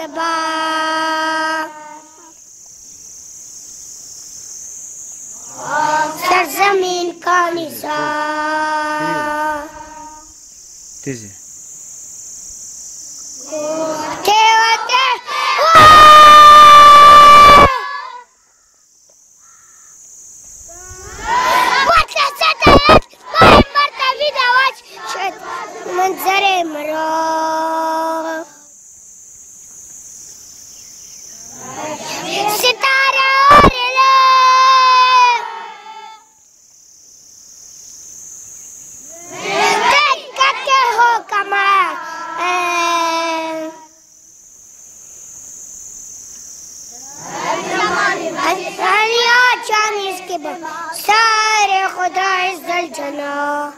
întreba. Să zămin canisa. Tizi. Te uite! Poate să te lași, mai în partea vii de oaci. چاند اس کے بعد سارے خدا زل جنا